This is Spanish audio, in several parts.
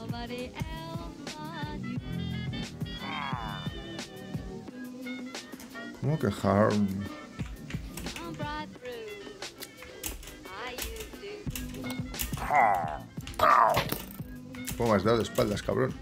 nobody else but you. ¿Cómo has dado de espaldas, cabrón?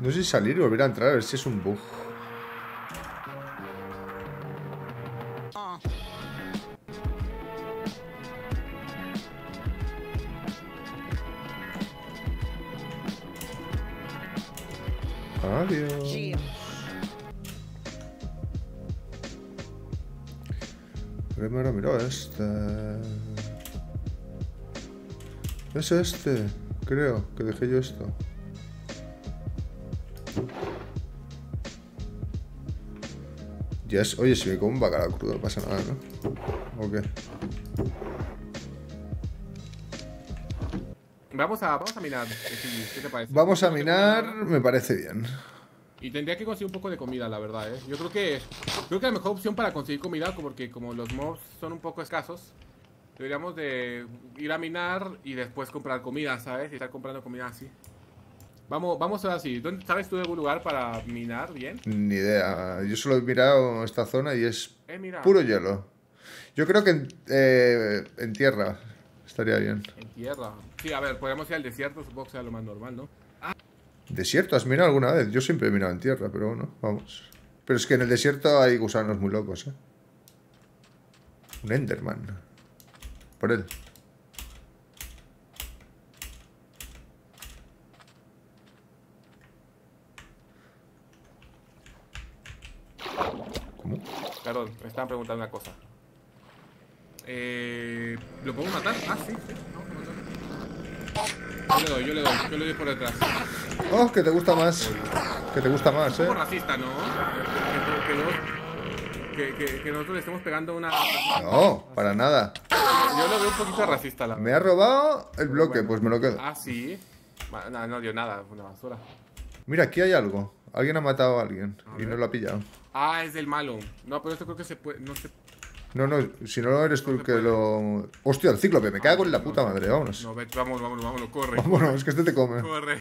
No sé si salir y volver a entrar, a ver si es un bug. Primero miro este. Es este, creo, que dejé yo esto. Oye, si me como un bacalao crudo, no pasa nada, ¿no? ¿O qué? Vamos a, vamos a minar. ¿Qué te parece? Vamos a minar, me parece bien. Y tendría que conseguir un poco de comida, la verdad, ¿eh? Yo creo que creo que la mejor opción para conseguir comida, porque como los mobs son un poco escasos, deberíamos de ir a minar y después comprar comida, ¿sabes? Y estar comprando comida así. Vamos, vamos a ver así. ¿Dónde, ¿Sabes tú de algún lugar para minar bien? Ni idea. Yo solo he mirado esta zona y es Eh, puro hielo. Yo creo que en, eh, en tierra estaría bien. En tierra. Sí, a ver, podríamos ir al desierto, supongo que sea lo más normal, ¿no? ¿Desierto? ¿Has mirado alguna vez? Yo siempre he mirado en tierra, pero bueno, vamos. Pero es que en el desierto hay gusanos muy locos, ¿eh? Un Enderman. Por él. Perdón, me estaban preguntando una cosa. Eh, ¿Lo podemos matar? Ah, sí, sí. No, Yo le doy, yo le doy, yo le doy por detrás. Oh, que te gusta más. Que te gusta más, ¿eh? poco racista, ¿no? Que, que, no- que- que- que nosotros le estemos pegando una... No, para nada. Yo lo veo un poquito racista, la Me ha robado el bloque, pues me lo quedo. Ah, sí. No, no dio nada, una basura. Mira, aquí hay algo. Alguien ha matado a alguien A y ver. no lo ha pillado. Ah, es del malo. No, pero esto creo que se puede... No sé... No, no, si no eres tú el que lo. Hostia, el cíclope, me cago en la puta madre, vámonos. No, vete, vámonos, vámonos, vámonos, corre. Vámonos, es que este te come. Corre.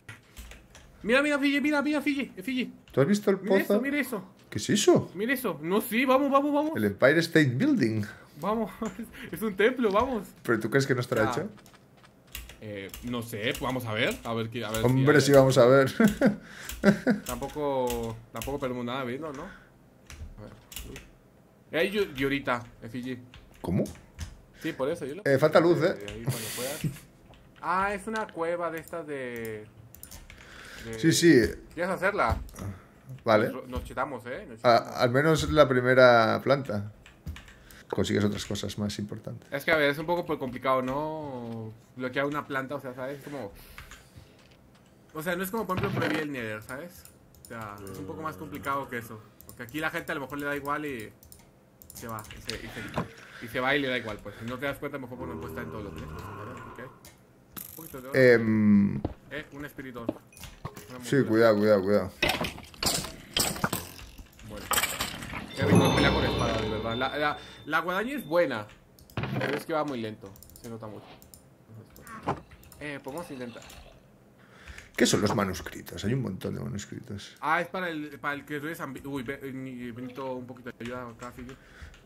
Mira, mira, Fiji, mira, mira, Fiji, Fiji. ¿Tú has visto el Mira eso, pozo? mira eso. ¿Qué es eso? Mira eso. No, sí, vamos, vamos, vamos. El Empire State Building. Vamos. Es un templo, vamos. ¿Pero tú crees que no estará hecho? Eh, no sé, pues vamos a ver. A ver, a ver Hombre, si sí, vamos a ver. Tampoco, tampoco perdemos nada viendo, ¿no? A ver. Eh, Hay ll- llorita, Fiji. ¿Cómo? Sí, por eso. Yo lo- Eh, falta luz, ¿eh? Ahí puedas. Ah, es una cueva de estas de... de- Sí, sí, ¿Quieres hacerla? vale. Nos, nos chetamos, ¿eh? Nos A- chetamos. al menos la primera planta. Consigues otras cosas más importantes. Es que a ver, es un poco complicado, ¿no? Bloquear una planta, o sea, ¿sabes? Como... O sea, no es como, por ejemplo, prohibir el Nether, ¿sabes? O sea, es un poco más complicado que eso. Porque aquí la gente a lo mejor le da igual y se va. Y se, y se- y se va y le da igual, pues. Si no te das cuenta, a lo mejor no puede estar en todos los directos. A ver, ¿ok? Un poquito de oro. Em, Eh, un espíritu. Sí, cuidado, cuidado, cuidado. Bueno. Qué rico pelear con espada, de verdad. La, la, la guadaña es buena, pero es que va muy lento. Se nota mucho. Eh, podemos intentar. ¿Qué son los manuscritos? Hay un montón de manuscritos. Ah, es para el, para el que es Uy, eh, ni- Benito, un poquito de ayuda acá, Fili.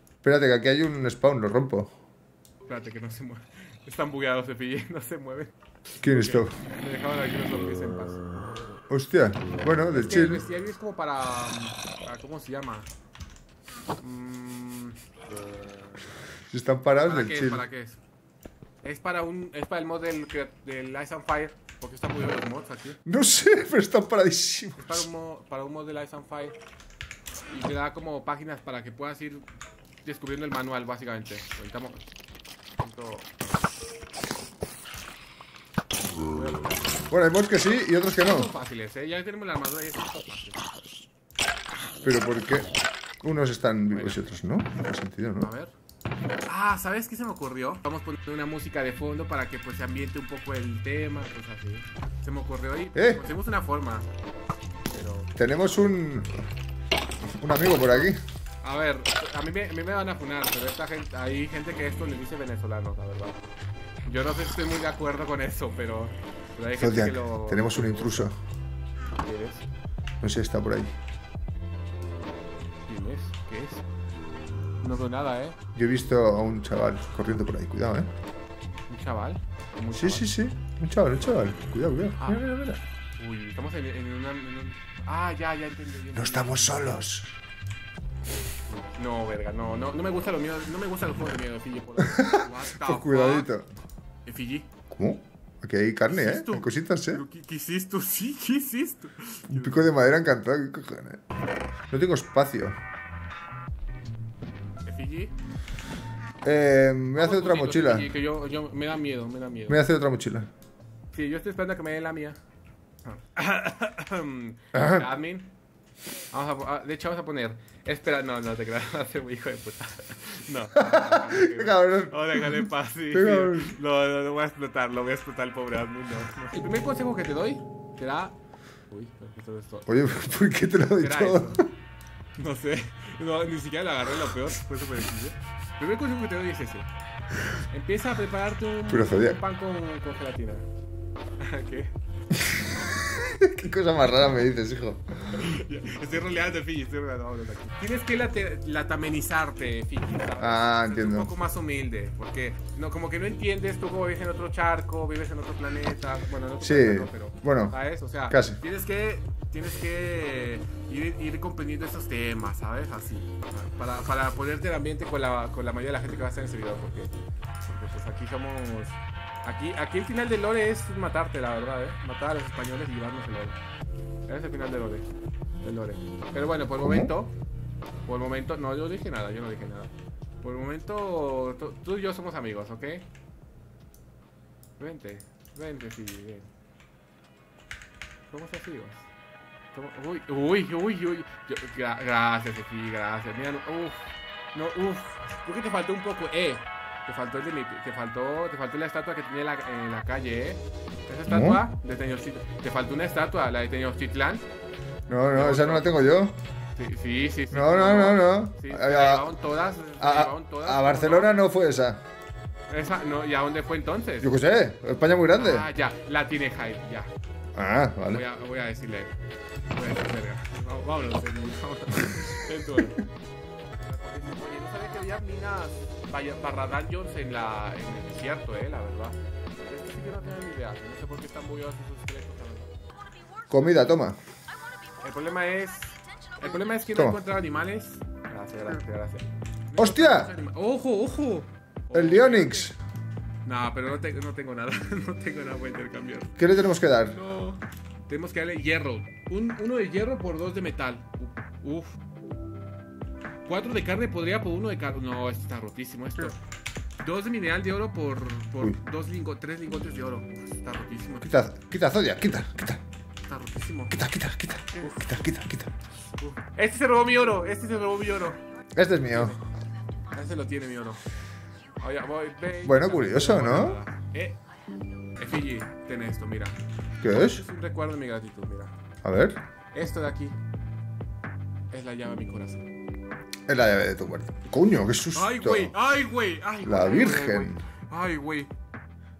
Espérate, que aquí hay un spawn, lo rompo. Espérate, que no se mueve. Están bugueados Fili, no se mueven. ¿Quién es esto? Me dejaban aquí los zombies en paz. Hostia, bueno, de Es que el chill. bestiario es como para, para- ¿Cómo se llama? Mm, Si están parados, ¿Para del qué es? chill. ¿Para qué es? Es para un, es para el mod del, del Ice and Fire ¿Por qué están muy los mods aquí? No sé, pero están paradísimos. Es para un, mod, para un mod de Ice and Fire. Y te da como páginas para que puedas ir descubriendo el manual, básicamente. Necesitamos... Bueno, hay mods que sí y otros que no. Son fáciles, ¿eh? Ya tenemos la armadura y eso es fácil. Pero ¿por qué unos están vivos y otros no? No sentido, A ¿no? ver. Ah, ¿sabes qué se me ocurrió? Vamos a poner una música de fondo para que pues se ambiente un poco el tema, pues así. Se me ocurrió y ¿Eh? hacemos una forma. Pero, Tenemos un... Un amigo por aquí. a ver, a mí me, a mí me van a funar, pero esta gente, hay gente que esto le dice venezolanos, la verdad. Yo no sé si estoy muy de acuerdo con eso, pero, pero hay gente Zodiac, que lo... tenemos un intruso. ¿Qué es? No sé si está por ahí. ¿Quién es? ¿Qué es? No veo nada, ¿eh? Yo he visto a un chaval corriendo por ahí. Cuidado, ¿eh? ¿Un chaval? ¿Cómo un Sí, chaval? sí, sí. Un chaval, un chaval. Cuidado, cuidado. Ah. Mira, mira, mira. Uy, estamos en, en una... en un- Ah, ya, ya entendí. ya No entendí. estamos solos. No, verga, no, no, no me gusta lo mío, no me gusta el juego de miedo, Fiji. Por the Pues cuidadito. Fiji, ¿Cómo? Aquí hay carne, ¿Qué ¿eh? Hay cositas, ¿eh? ¿pero qué, qué es esto? Sí, ¿qué es esto? Un pico de madera encantado. ¿Qué cojones? No tengo espacio. Eh. Eh, me voy a hacer otra mochila. Que yo, yo, me da miedo, me da miedo. Me voy a hacer otra mochila. Sí, yo estoy esperando a que me den la mía. Admin. Vamos a, ah, de hecho, vamos a poner. Espera, no, no te creas, ser muy hijo de puta. No. Qué cabrón. Oh, déjale en paz, sí, sí. No, no, no voy a explotar, lo voy a explotar el pobre admin. No, no. El primer consejo que te doy será. Uy, esto, esto, Oye, ¿por qué te lo doy será todo? esto. No sé, no, ni siquiera le agarré lo peor, fue súper sencillo. El primer consejo que te doy es ese. Empieza a prepararte un pan con, con gelatina. ¿Qué? ¿Qué cosa más rara me dices, hijo? Estoy roleando, Fiji, estoy roleando. Tienes que late- latamenizarte, Fiji. Ah, entiendo. Un poco más humilde, porque no, como que no entiendes, tú como vives en otro charco, vives en otro planeta, bueno, en otro Sí, planeta no, pero, bueno, ¿sabes? O sea, casi. tienes que, tienes que ir, ir comprendiendo esos temas, ¿sabes? Así, para, para ponerte el ambiente con la, con la mayoría de la gente que va a estar en ese video, porque, porque pues aquí somos... Aquí, aquí el final del lore es matarte, la verdad, ¿eh? Matar a los españoles y llevarnos el lore. Ese es el final del lore. Del lore. Pero bueno, por el momento... Por el momento... No, yo dije nada, yo no dije nada. Por el momento, tú, y yo somos amigos, ¿ok? Vente, vente, sí, ven. Somos amigos. Uy, uy, uy, uy. Gracias, Efi, gracias. Mira, no, uf, no, uf. Creo que te faltó un poco, eh. Te faltó el de mi, te faltó, te faltó la estatua que tenía en la, en la calle, eh. Esa estatua de Tenochtitlán. Te faltó una estatua, la de Tenochtitlán. No, no, esa no la tengo yo. Sí, sí, sí. sí, No, no, no, no. Sí, A- todas. A, todas, a ¿cómo Barcelona no fue esa. no? Esa, no, ¿y a dónde fue entonces? Yo qué sé, España muy grande. Ah, ya, la tiene Hyde, ya. Ah, Voy vale. a, voy a decirle. Voy a decirle, Vámonos, vámonos. Oye, no sabía que había minas barra dungeons en, la, en el desierto, eh, la verdad. Esto sí que no tengo ni idea. No sé por qué están bugueados esos esqueletos. Comida, toma. El problema es. El problema es que no encontrar animales. Gracias, gracias, gracias. ¡Hostia! ¡Ojo, ojo! El Leonix. No, pero no, te- no tengo nada. no tengo nada para intercambiar. ¿Qué le tenemos que dar? No. Tenemos que darle hierro. Un, uno de hierro por dos de metal. Uf. Cuatro de carne podría por uno de carne. No, esto está rotísimo esto. Dos de mineral de oro por, por Uy. dos lingo, tres lingotes de oro. Uf, está rotísimo. Quita, quita, Zodia, quita, quita, Está rotísimo. quita, quita, quita, quita, quita, quita. Uf. Este se robó mi oro. Este se robó mi oro. Este es mío. Ese lo tiene mi oro. Oye, voy, ven. Bueno, curioso, ¿no? Eh. Efigi, ten esto, mira. ¿Qué es? es un recuerdo de mi gratitud, mira. A ver. Esto de aquí es la llave de mi corazón. Es la llave de tu cuarto. Coño, qué susto. Ay, güey, ay, güey, ay, La güey, Virgen. Ay, güey.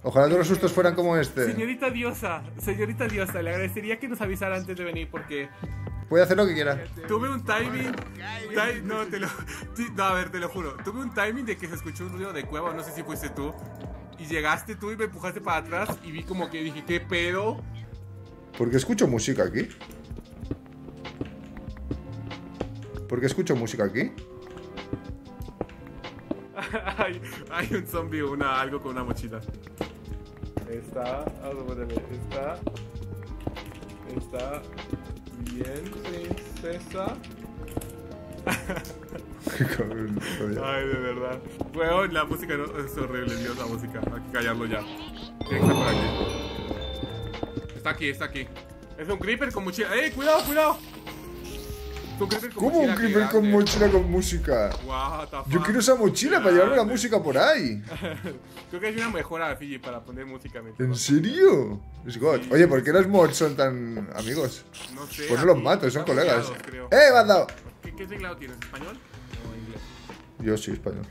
Ojalá todos los sustos fueran como este. Señorita diosa, señorita diosa, le agradecería que nos avisara antes de venir porque Puede hacer lo que quiera. tuve un timing. ti- no, te lo. ti- No, a ver, te lo juro. Tuve un timing de que se escuchó un ruido de cueva, no sé si fuiste tú. Y llegaste tú y me empujaste para atrás y vi como que dije, ¿qué pedo? Porque escucho música aquí. ¿Por qué escucho música aquí? hay, hay un zombie, una, algo con una mochila. Está, vamos a ponerle, está, está bien, princesa. Ay, de verdad. Bueno, la música no, es horrible, Dios, la música. Hay que callarlo ya. Tiene que estar por aquí. Está aquí, está aquí. Es un creeper con mochila. ¡Eh, cuidado, cuidado! Es un creeper con ¿Cómo un creeper con mochila con música? Yo quiero esa mochila para llevarme la música por ahí. Creo que hay una mejora, Fiji, para poner música. ¿En serio? Es God. Sí. Oye, ¿por qué los mods son tan amigos? No sé. Pues no los mato, son colegas. ¡Eh, me has dado! ¿Qué, ¿Qué teclado tienes? ¿Español o inglés? Yo sí, español.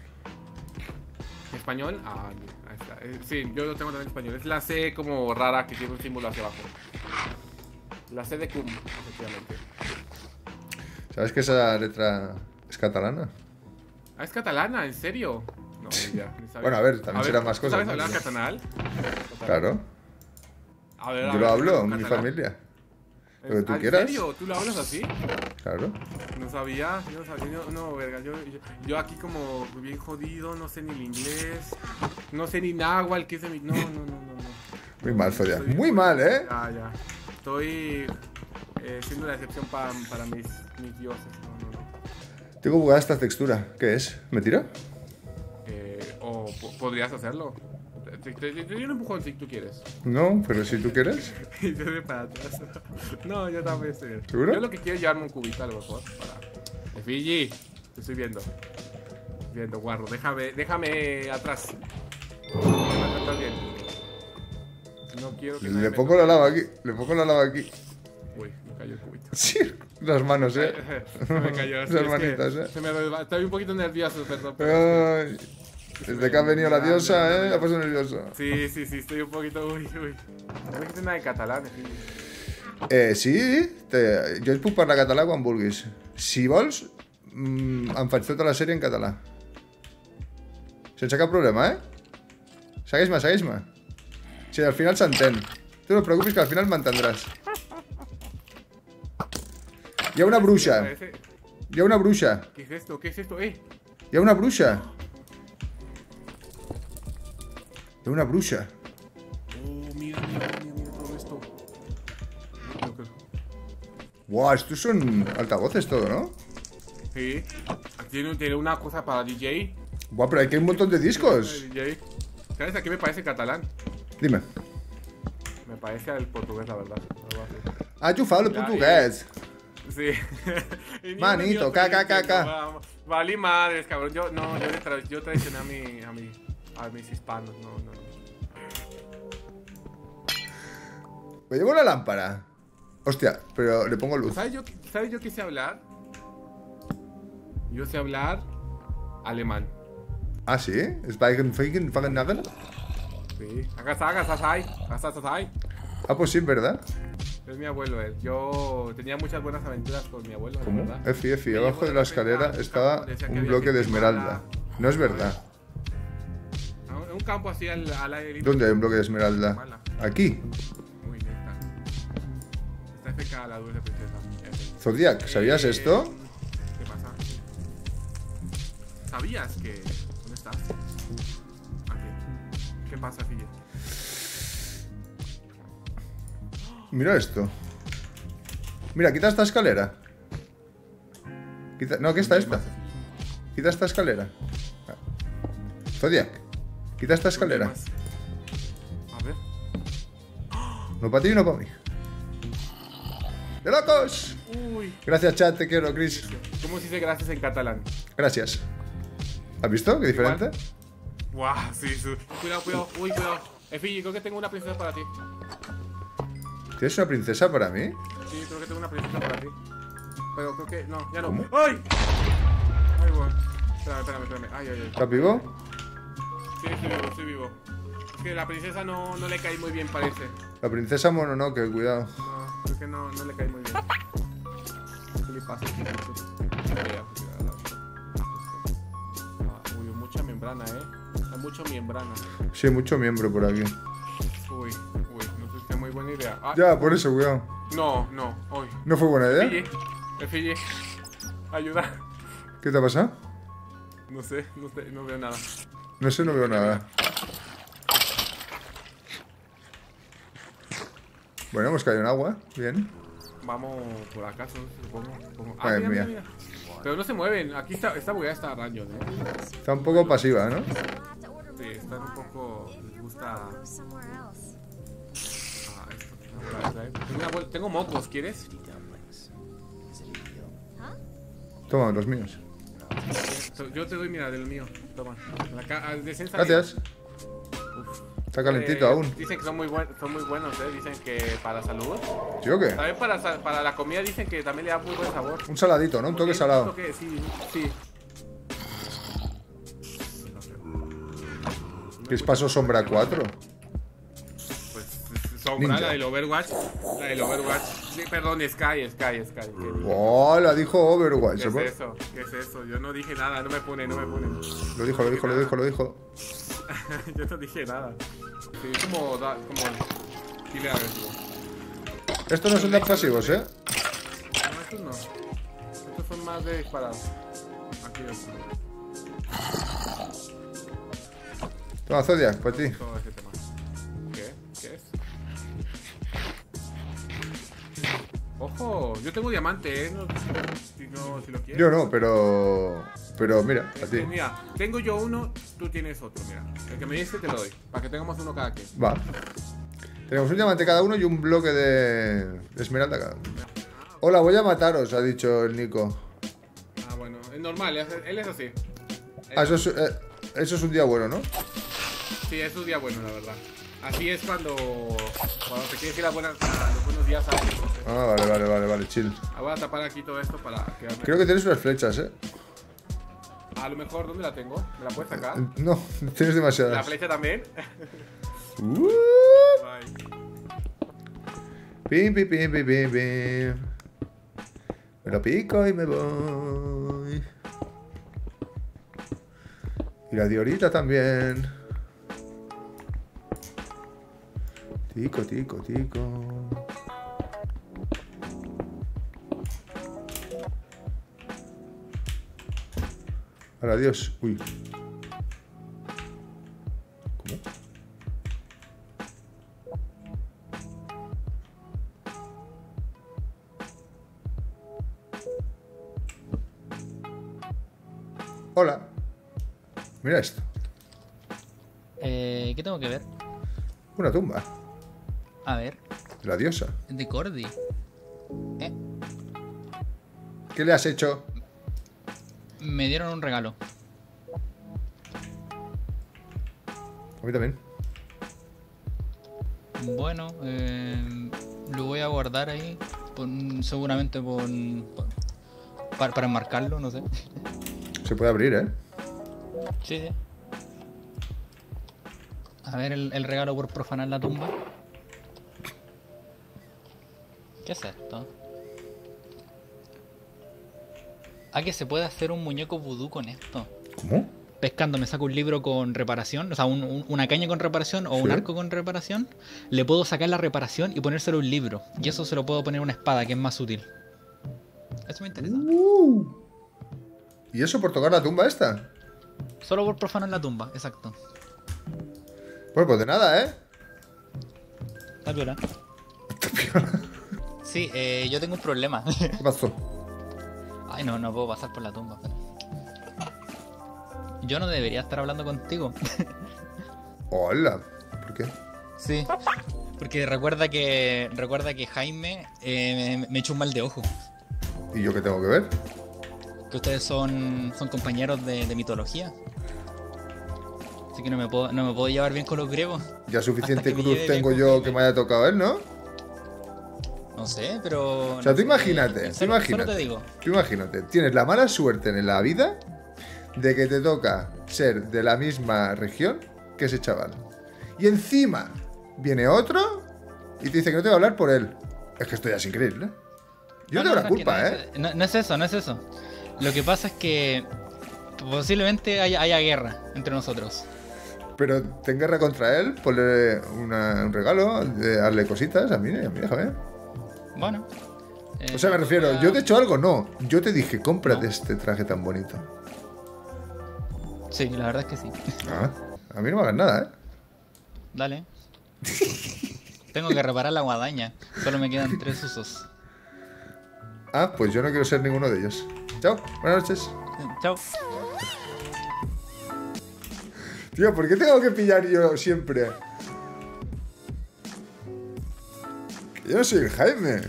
¿Español? Ah, ahí está. Eh, sí, yo lo tengo también en español. Es la C como rara que tiene un símbolo hacia abajo. La C de cum, efectivamente. ¿Sabes que esa letra es catalana? Ah, es catalana, ¿en serio? No, ya, ni. Bueno, a ver, también serán más ¿tú cosas, ¿Sabes ¿no? hablar catalán? Claro. A ver, a Yo ver, lo hablo, ¿en mi catalán? familia. Lo que ¿En- tú ¿En quieras. serio? ¿Tú lo hablas así? Claro. No sabía, no sabía, yo- no, verga, yo, yo, yo aquí como bien jodido, no sé ni el inglés, no sé ni náhuatl, que es de mi... No, no, no, no, no. Muy mal. Estoy Muy mal. ¿eh? Ya, ya. Estoy eh, siendo la excepción pa- para mis, mis dioses, no, no, no. Tengo bugada esta textura. ¿Qué es? ¿Me tira? Eh, o po- podrías hacerlo. Te, te- te doy un empujón si tú quieres. No, pero si tú quieres. Y te doy para atrás. No, yo también estoy bien. ¿Seguro? Yo lo que quiero es llevarme un cubito a lo mejor. Para... Eh, Fiji, te estoy viendo. Viendo, guarro. Déjame, déjame atrás. Déjame atrás bien. No quiero que Le pongo la lava aquí. Le pongo la lava aquí. Uy, me cayó el cubito. Sí, las manos, ¿eh? Se me cayó. sí, Las manitas, ¿eh? se me Estoy un poquito nervioso, perdón. Ay, desde que ha venido la diosa, ¿eh? Ha pasado nervioso. Sí, sí, sí, estoy un poquito. Uy, uy. No nada en catalán. Eh, sí, te, jo et puc parlar català quan vulguis. Si vols, mm, em faig tota la sèrie en català. Sense cap problema, eh? Segueix-me, segueix-me. Sí, al final s'entén. Tu no et preocupis que al final m'entendràs. Ha una Hi ha una bruixa. ¿Qué es esto? ¿Qué es esto? ¡Eh! Ha una bruixa. Hi ha una bruixa. Oh, mira, mira, mira, mira todo esto. Buah, estos son altavoces todo, ¿no? Sí. Aquí tiene, una cosa para DJ. Buah, pero aquí hay un montón de discos. ¿Sabes a qué me parece catalán? Dime. Me parece al portugués, la verdad. Algo así. Ah, tu falo Ya, portuguès. Sí. Manito, ca, ca. "Va- Vale madres, cabrón. Yo, no, yo, tra- yo traicioné a, mi, a, mi, a mis hispanos. No, no. Me llevo la lámpara. Hostia, pero le pongo luz. ¿Sabes yo, ¿Sabes yo qué sé hablar? Yo sé hablar alemán. Ah, sí? Speigen, Feigen. Sí. Acá acá está, ahí. Acá está, está ahí. Ah, pues sí, ¿verdad? Es mi abuelo, él. Yo tenía muchas buenas aventuras con mi abuelo, ¿Cómo? Efi, Efi, Me abajo de la escalera estaba un bloque que de esmeralda. No es verdad. Un campo así al, aire libre. ¿Dónde hay un bloque de esmeralda? Aquí. Uy, ya está. Está FK la dulce princesa. Zodiac, ¿sabías Eh, esto? ¿Qué pasa? ¿Sabías que... ¿Dónde estás? Aquí. ¿Qué pasa, Fille? Mira esto. Mira, quita esta escalera. Quita... No, ¿qué está esta? Quita esta escalera. Zodiac, quita esta escalera. A ver. No para ti y no para mí. ¡De locos! Uy. Gracias, chat, te quiero, Chris. ¿Cómo se dice gracias en catalán? Gracias. ¿Has visto? Qué diferente. Guau, sí, sí. Cuidado, cuidado. Uy, cuidado. Efigi, creo que tengo una princesa para ti. ¿Tienes una princesa para mí? Sí, creo que tengo una princesa para ti. Pero creo que. No, ya no. ¿Cómo? ¡Ay! Ay, bueno. Espérame, espérame, espérame. Ay, ay, ay. ¿Estás vivo? Sí, estoy vivo, estoy vivo. Es que la princesa no, no le caí muy bien, parece. La princesa Mononoke, cuidado. No, creo que no, no le caí muy bien. ¿Qué le pasa? Ah, Uy, mucha membrana, eh. Hay mucho membrana. Sí, mucho miembro por aquí. Ah, Ya, por eso, cuidado. No, no, uy. ¿No fue buena idea? Fille, Fille, ayuda. ¿Qué te ha pasado? No sé, no sé, no veo nada. No sé, no veo nada. Bueno, hemos caído en agua. Bien. Vamos por acaso, supongo. supongo. Ah, Madre mira, mía. mira. Pero no se mueven. Aquí está, esta bugueada está a rayos, ¿eh? Está un poco pasiva, ¿no? Sí, están un poco. Les gusta. Tengo, mocos, ¿quieres? Toma, los míos. Yo te doy, mira, del mío. Toma. La de Gracias. Uf. Está calentito Eh, aún. Dicen que son muy, buen- son muy buenos, ¿eh? Dicen que para salud. ¿Sí o qué? También para, la comida dicen que también le da muy buen sabor. Un saladito, ¿no? Un toque salado. toque, sí, sí. ¿Qué es paso sombra 4? Sombra Ninja. la del Overwatch. La del Overwatch. Sí, perdón, Sky, Sky, Sky. ¿Qué, ¡Oh! La dijo Overwatch. qué ¿Se es eso? ¿Qué es eso? Yo no dije nada, no me pone, no me pone. Lo dijo, lo dijo, lo dijo, lo dijo. Yo no dije nada. Sí, como. Da, como killer agresivo. Estos no son tan pasivos, ¿eh? No, estos no. Estos son más de disparar. Aquí esto. Toma, Zodiac, para ti. Yo tengo diamante, ¿eh? No, si, no, si lo quieres. Yo no, pero. Pero mira, a ti. mira, tengo yo uno, tú tienes otro, mira. El que me dice te lo doy, para que tengamos uno cada quien. Va. Tenemos un diamante cada uno y un bloque de de esmeralda cada uno. Hola, voy a mataros, ha dicho el Nico. Ah, bueno, es normal, él es así. Ah, eso es, eh, eso es un día bueno, ¿no? Sí, es un día bueno, la verdad. Así es cuando, cuando te quieres ir a buenas, a los buenos días a. Ah, vale, vale, vale, vale, chill. Ah, Voy a tapar aquí todo esto para quedarme. Creo que tienes unas flechas, ¿eh? A lo mejor, ¿dónde la tengo? ¿Me la puedes sacar? No, tienes ¿La demasiadas. flecha también? Uh, pim, pim, pim, pim, pim, pim. Me lo pico y me voy. Y la diorita también. Tico, tico, tico. Ahora, adiós. Uy. ¿Cómo? Hola. Mira esto. Eh, ¿Qué tengo que ver? Una tumba. A ver, La diosa. de Cordy. Eh, ¿Qué le has hecho? me dieron un regalo. A mí también. Bueno, eh, lo voy a guardar ahí. por- seguramente por, por- para, para enmarcarlo, no sé. Se puede abrir, ¿eh? Sí, sí. A ver el, el regalo por profanar la tumba. ¿Qué es esto? Ah, que se puede hacer un muñeco vudú con esto. ¿Cómo? pescando me saco un libro con reparación, o sea, un- un- una caña con reparación o un arco con reparación, le puedo sacar la reparación y ponérselo un libro. Y eso se lo puedo poner una espada, que es más útil. Eso me interesa. Uh. ¿Y eso por tocar la tumba esta? Solo por profanar la tumba, exacto. Bueno, pues de nada, ¿eh? Está piola. Sí, eh, yo tengo un problema. ¿Qué pasó? Ay, no, no puedo pasar por la tumba. Yo no debería estar hablando contigo. Hola. ¿Por qué? Sí. Porque recuerda que recuerda que Jaime eh, me, echó un mal de ojo. ¿Y yo qué tengo que ver? que ustedes son, son compañeros de, de mitología. Así que no me, puedo, no me puedo llevar bien con los griegos. Ya suficiente cruz tengo yo que me haya tocado él, ¿no? No sé, pero... O sea, tú imagínate, tú imagínate. Te digo. Tú imagínate, tienes la mala suerte en la vida de que te toca ser de la misma región que ese chaval. Y encima viene otro y te dice que no te va a hablar por él. Es que esto ya es increíble. Yo No, tengo no, la culpa, no ¿eh? No, es eso, no es eso. Lo que pasa es que posiblemente haya, haya guerra entre nosotros. Pero ten guerra contra él, ponle una- un regalo, de darle cositas a mí, a mí, déjame. Bueno. eh, O sea, me refiero, voy a- yo te he hecho algo, no. Yo te dije, cómprate No. este traje tan bonito. Sí, la verdad es que sí. Ah, a mí no me hagas nada, ¿eh? Dale. Tengo que reparar la guadaña. Solo me quedan tres usos. Ah, pues yo no quiero ser ninguno de ellos. Chao, buenas noches. Chao. Tío, ¿por qué tengo que pillar yo siempre? Yo soy el Jaime.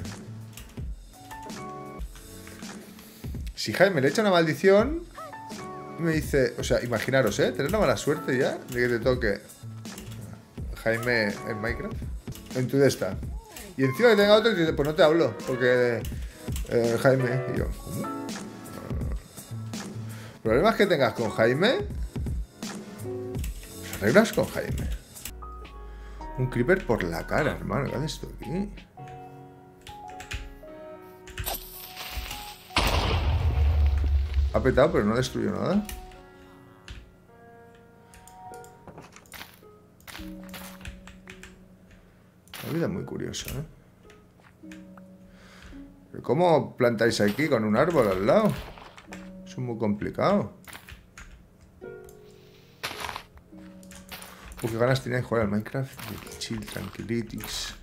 Si Jaime le echa una maldición, me dice, o sea, imaginaros, ¿eh? Tener la mala suerte ya de que te toque Jaime en Minecraft, en tu de. Y encima que tenga otro y dice, pues no te hablo, porque eh, Jaime. Y yo, ¿cómo? Problemas que tengas con Jaime, los arreglas con Jaime. Un creeper por la cara, hermano. ¿Qué haces esto aquí? Ha petado, pero no destruyó nada. Una vida muy curiosa, ¿eh? ¿Pero ¿Cómo plantáis aquí con un árbol al lado? Eso es muy complicado. Qué ganas tenía de jugar al Minecraft. Chill, tranquilitis.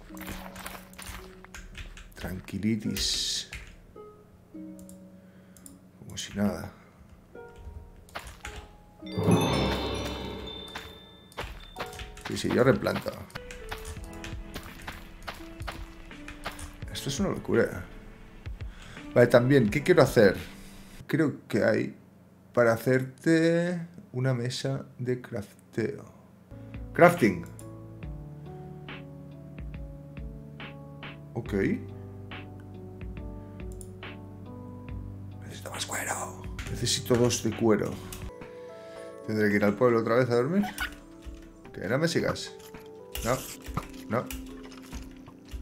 Tranquilitis. Como si nada. Sí, sí, yo replanto. Esto es una locura. Vale, también, ¿qué quiero hacer? Creo que hay para hacerte una mesa de crafteo. Crafting. Ok. Necesito dos de cuero. ¿Tendré que ir al pueblo otra vez a dormir? Que no me sigas. No. No.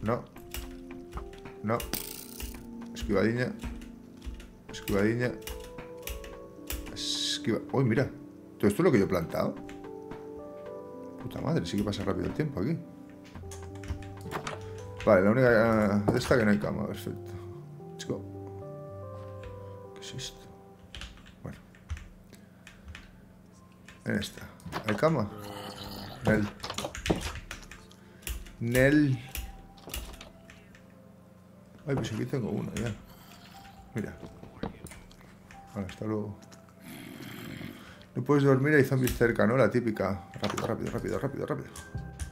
No. No. Esquivadiña. Esquivadiña. Esquiva. Uy, mira. ¿Todo esto es lo que yo he plantado? Puta madre, sí que pasa rápido el tiempo aquí. Vale, la única de esta que no hay cama, perfecto. Go. ¿Qué es esto? Bueno. En esta. ¿Hay cama? Nel. Nel. Ay, pues aquí tengo una ya. Mira. Vale, hasta luego. No puedes dormir, hay zombies cerca, ¿no? La típica. Rápido, rápido, rápido, rápido, rápido.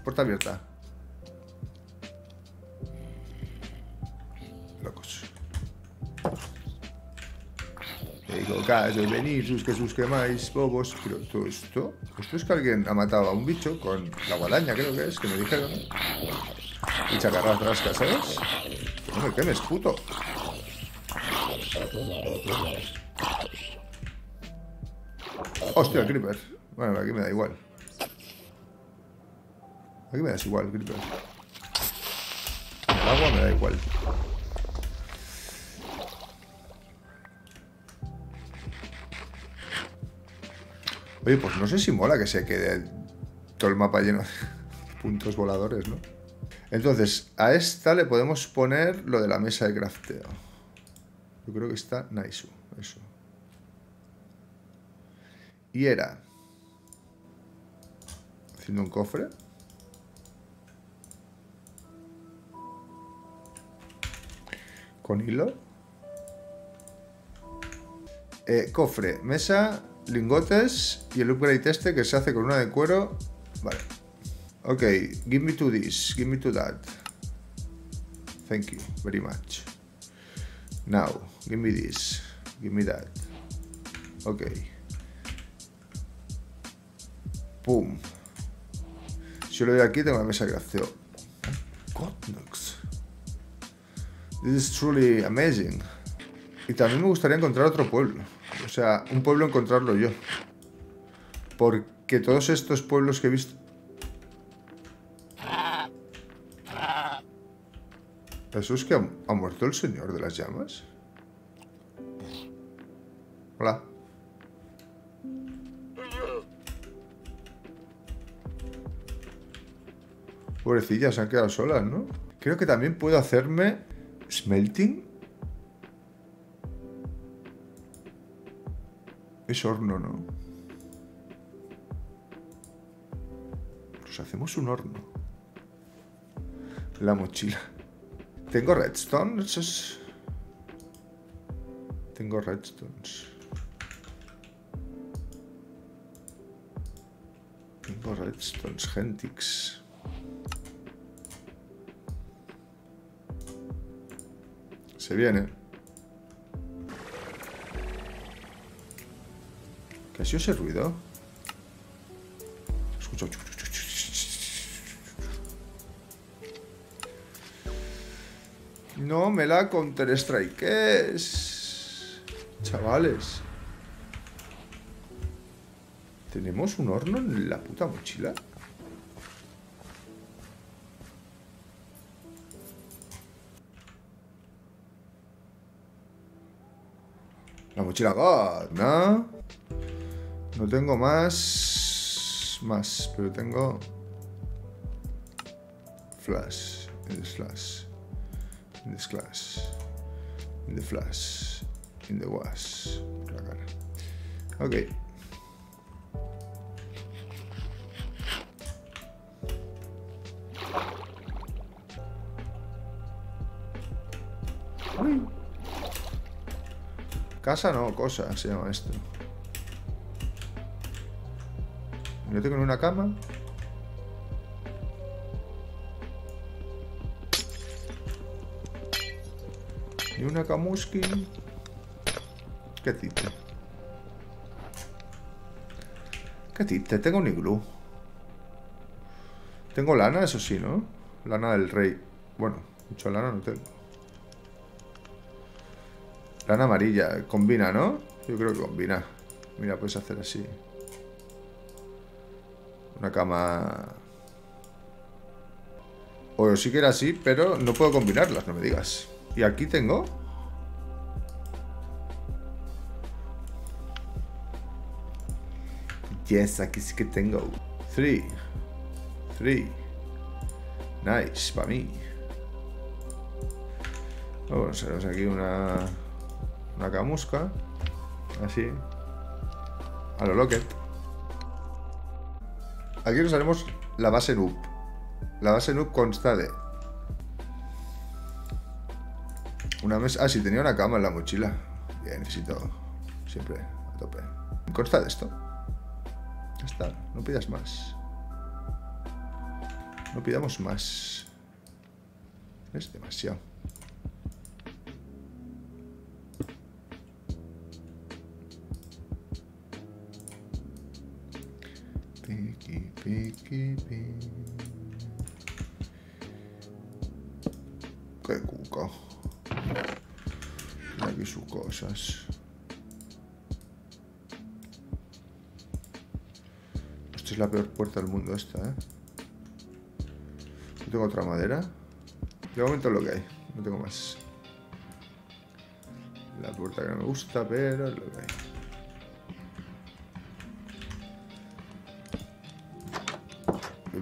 Puerta abierta. Equivocados, venir, sus que sus quemáis, bobos. Pero todo esto. Esto es que alguien ha matado a un bicho con la guadaña, creo que es, que me dijeron. Y chacarras rascas, ¿sabes? No me quemes, puto. Hostia, creeper. Bueno, aquí me da igual. Aquí me das igual, creeper. El agua me da igual. Oye, pues no sé si mola que se quede todo el mapa lleno de puntos voladores, ¿no? Entonces, a esta le podemos poner lo de la mesa de crafteo. Yo creo que está nice, eso. Y era haciendo un cofre. Con hilo. Eh, cofre, mesa, lingotes y el upgrade este que se hace con una de cuero. Vale. Ok, give me to this, give me to that. Thank you very much. Now, give me this, give me that. Ok. Pum. Si lo doy aquí, tengo la mesa de crafteo. This is truly amazing. Y también me gustaría encontrar otro pueblo. O sea, un pueblo encontrarlo yo. Porque todos estos pueblos que he visto... ¿Eso es que ha, ha muerto el señor de las llamas? Hola. Pobrecillas, se han quedado solas, ¿no? Creo que también puedo hacerme smelting. Es horno, ¿no? Pues hacemos un horno. La mochila. Tengo redstone. Tengo redstones. Tengo redstones, Gentix. Se viene. Ese ruido? Escucho. No me la Counter Strike. Chavales. ¿Tenemos un horno en la puta mochila? La mochila God, ¿no? No tengo más... Más, pero tengo... Flash. In this flash. In this class. In the flash. In the was. La cara. Ok. Casa no, cosa se llama esto. No tengo ni una cama. Ni una camuski. ¿Qué tite? ¿Qué tite? Tengo un iglú. Tengo lana, eso sí, ¿no? Lana del rey. Bueno, mucha lana no tengo. Lana amarilla. Combina, ¿no? Yo creo que combina. Mira, puedes hacer así. Una cama... O sí que era así, pero no puedo combinarlas, no me digas. ¿Y aquí tengo? Yes, aquí sí que tengo. Three. Three. Nice, para mí. Bueno, tenemos aquí una... Una camusca. Así. A lo locket. Aquí nos haremos la base noob. La base noob consta de... Una mesa... Ah, sí, tenía una cama en la mochila. Bien, necesito... Siempre a tope. Consta de esto. Ya está, no pidas más. No pidamos más. Es demasiado. Qué cuco. Aquí sus cosas. Esta es la peor puerta del mundo esta, ¿eh? No tengo otra madera. De momento es lo que hay. No tengo más. La puerta que no me gusta, pero es lo que hay.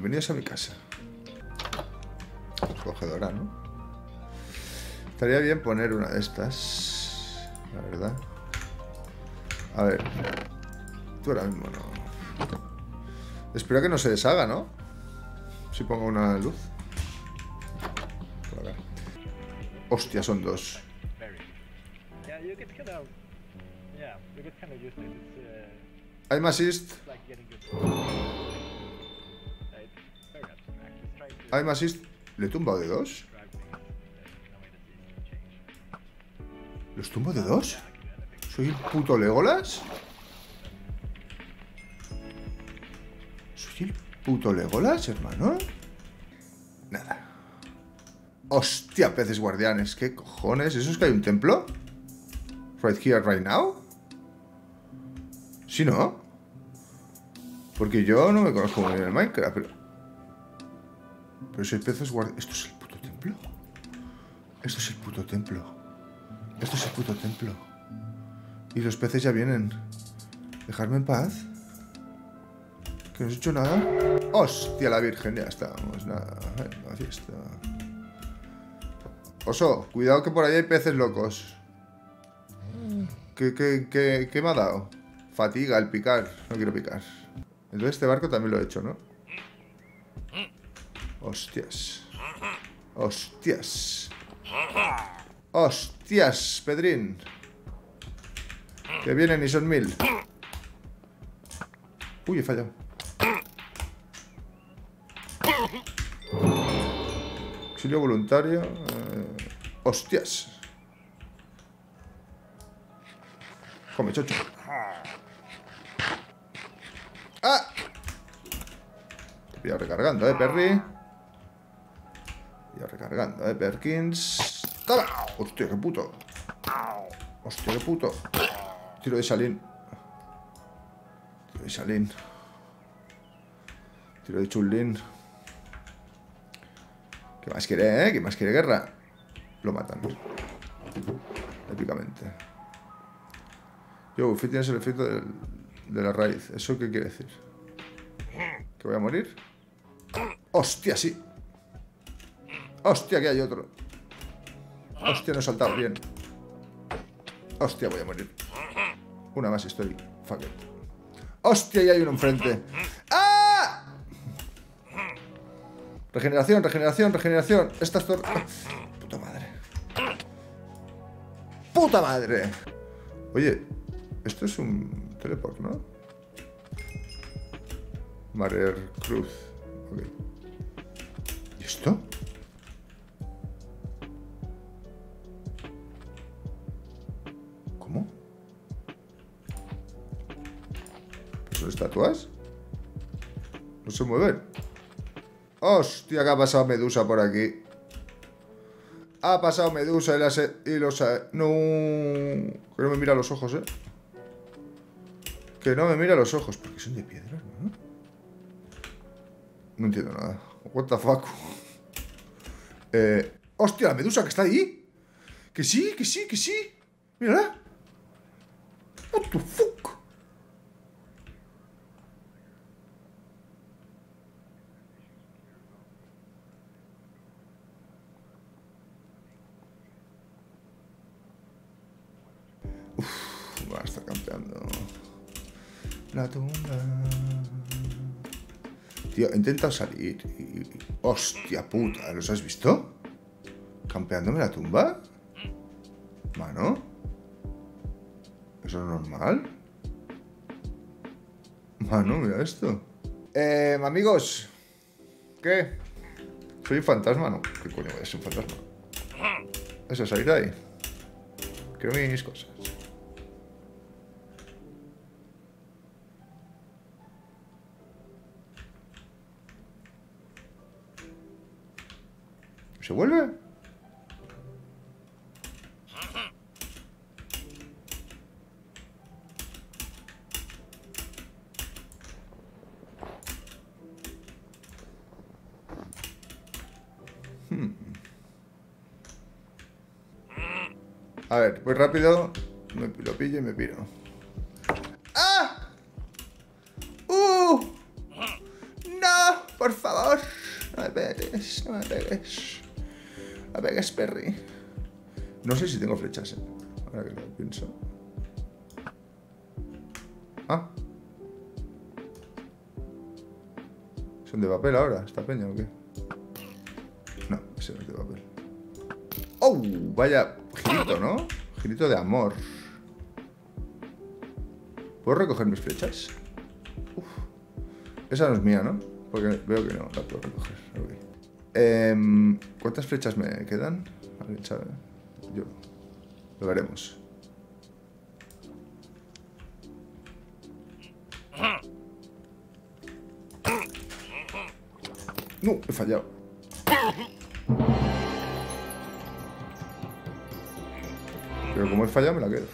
Bienvenidos a mi casa. Cogedora, ¿no? Estaría bien poner una de estas. La verdad. A ver. Tú ahora mismo no. Espero que no se deshaga, ¿no? Si pongo una luz. Por acá. Hostia, son dos. Very. Yeah, a way that's easy to change. ¿Los tumbo de dos? ¿Soy el puto Legolas? ¿Soy el puto Legolas, hermano? Nada. Hostia, peces guardianes. ¿Qué cojones? ¿Eso es que hay un templo? Right here, right now. ¿Sí, no? Porque yo no me conozco muy bien el Minecraft, pero... Pero hay peces guardianes... ¿Esto es el puto templo? Esto es el puto templo. Esto es el puto templo. Y los peces ya vienen. Dejarme en paz. Que no he hecho nada. ¡Hostia, la virgen! Ya estamos. Nada. Venga, fiesta. Oso, cuidado que por ahí hay peces locos. ¿Qué, qué, me ha dado? Fatiga el picar. No quiero picar. Entonces este barco también lo he hecho, ¿no? Hostias. Hostias. Hostias, Pedrín. Que vienen y son mil. Uy, he fallado. Auxilio voluntario. eh, hostias. Come, chocho. ¡Ah! Te pillo recargando, eh, Perry. Ya recargando, eh, Perkins. ¡Toma! ¡Hostia, qué puto! ¡Hostia, qué puto! Tiro de salín. Tiro de salín. Tiro de chulín. ¿Qué más quiere, eh? ¿Qué más quiere guerra? Lo matan. Épicamente. Yo, Buffy tienes el efecto de la raíz. ¿Eso qué quiere decir? ¿Que voy a morir? ¡Hostia, sí! ¡Hostia, que hay otro! ¡Hostia, no he saltado bien! ¡Hostia, voy a morir! Una más estoy. Fuck it. ¡Hostia, y hay uno enfrente! ¡Ah! Regeneración, regeneración, regeneración. Esta es tor- Puta madre. ¡Puta madre! Oye, esto es un teleport, ¿no? Marer Cruz. ¿Y esto? Estatuas? No se mueven. Hostia, que ha pasado Medusa por aquí. Ha pasado Medusa y, las y los... No... Que no me mira los ojos, ¿eh? Que no me mira los ojos. Porque son de piedra, ¿no? No entiendo nada. What the fuck? Eh... ¡Hostia, la Medusa que está ahí! Que sí, que sí, que sí. Mírala. What the fuck? Va a estar campeando. La tumba. Tío, he intentado salir y... y- Hostia puta, ¿los has visto? ¿Campeándome la tumba? Mano. ¿Eso es normal? Mano, mira esto. Eh, amigos. ¿Qué? ¿Soy un fantasma? No. ¿Qué coño voy a ser un fantasma? Eso, salir de ahí. Quiero mis cosas. ¿Se vuelve? Hmm. A ver, voy rápido. Me lo pillo y me piro. ¡Ah! ¡Uh! ¡No! Por favor. No me pegues, no me pegues. Si tengo flechas, eh. Ahora que lo pienso. Ah. ¿Son de papel ahora? ¿Esta peña o qué? No, ese no es de papel. ¡Oh! Vaya girito, ¿no? Girito de amor. ¿Puedo recoger mis flechas? Uf. Esa no es mía, ¿no? Porque veo que no la puedo recoger. Em, ¿Cuántas flechas me quedan? ¿Alguien sabe? Yo. Lo veremos. No, he fallado. Pero como he fallado, me la quedo.